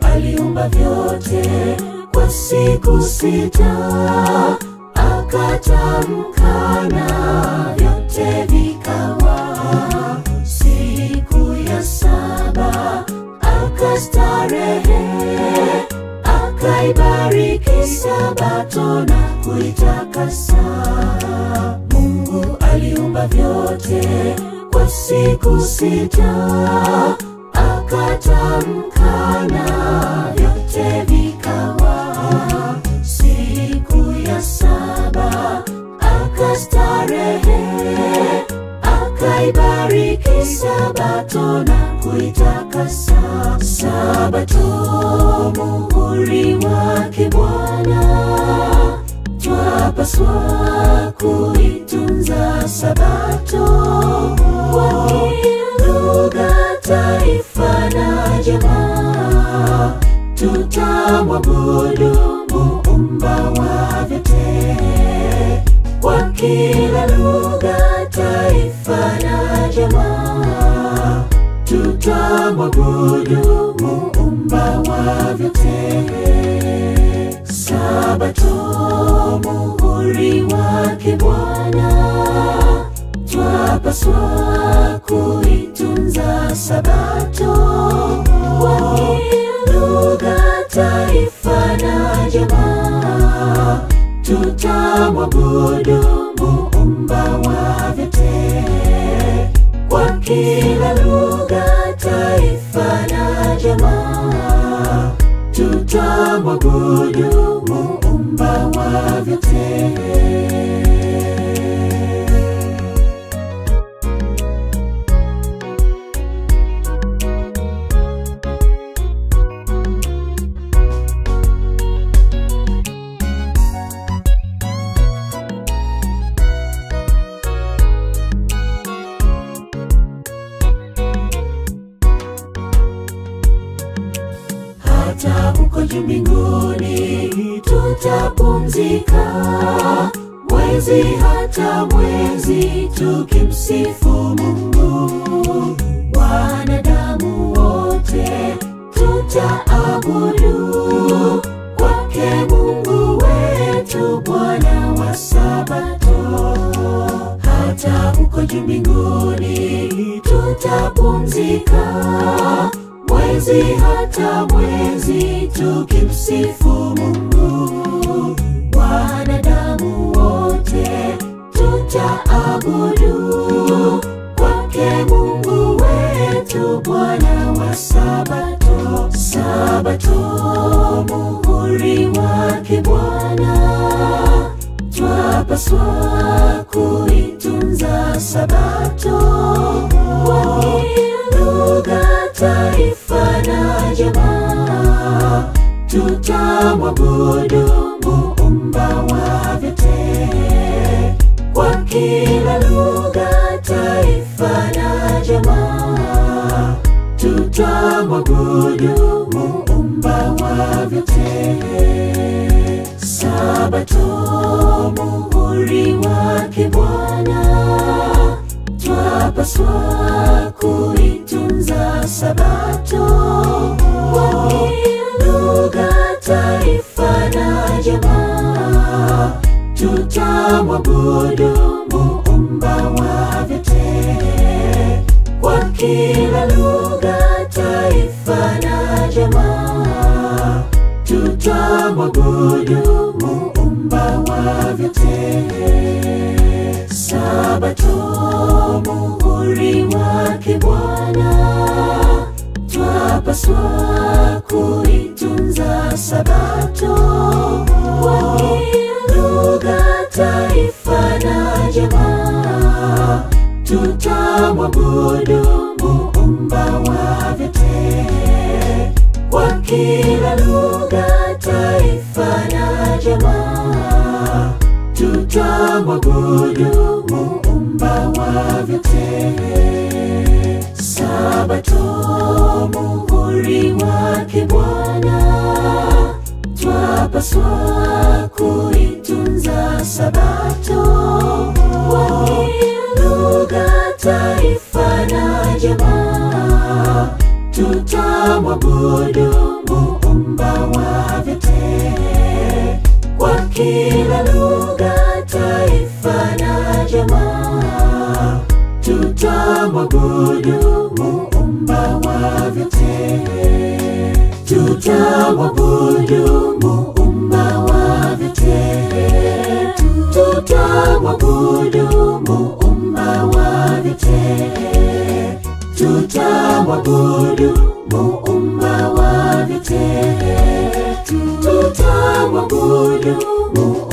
Aliumba vyote kwa siku sita, akatamka na vyote vikawa. Siku ya saba akastarehe, akaibariki sabato na kuitakasa. Mungu aliumba vyote kwa siku sita, akatamkana vyote vikawa. Siku ya saba akastarehe, akaibariki sabato na kuitakasa. Sabato muhuri wake Bwana, twapaswa kuitunza sabato. Lugha, taifa na jamaa, tutamwabudu jamaa, tutamwabudu muumba wa vyote. Sabato muhuri wake Bwana, twapaswa kuitunza sabato. Kila lugha, na jamaa, tutamwabudu muumba wa kila lugha, taifa na jamaa, tutamwabudu muumba wa vyote. Juu mbinguni tutapumzika, mwezi hata mwezi tukimsifu Mungu. Wanadamu wote tutaabudu kwake Mungu wetu, Bwana wa Sabato. Hata huko juu mbinguni tutapumzika mwezi hata tukimsifu Mungu. Wanadamu wote tutaabudu kwake Mungu wetu, Bwana wa Sabato. Sabato muhuri wake Bwana, twapaswa kuitunza sabato kwa tutamwabudu muumba wa vyote kwa kila lugha, taifa na jamaa, tutamwabudu muumba wa vyote. Vyote. Sabato muhuri wake Bwana, twapaswa kuitunza sabato. Kwa lugha, taifa na jamaa, tutamwabudu muumba wa vyote. Kwa tutamwabudu muumba wa vyote. Sabato, muhuri wake Bwana, twapaswa kuitunza Sabato. Kila lugha, taifa na jamaa, tutamwabudu muumba wa vyote. Kwa njema tutamwabudu muumba wa vyote. Tutamwabudu muumba wa vyote. Tutamwabudu muumba wa vyote. Tutamwabudu muumba wa vyote. Tutamwabudu muumba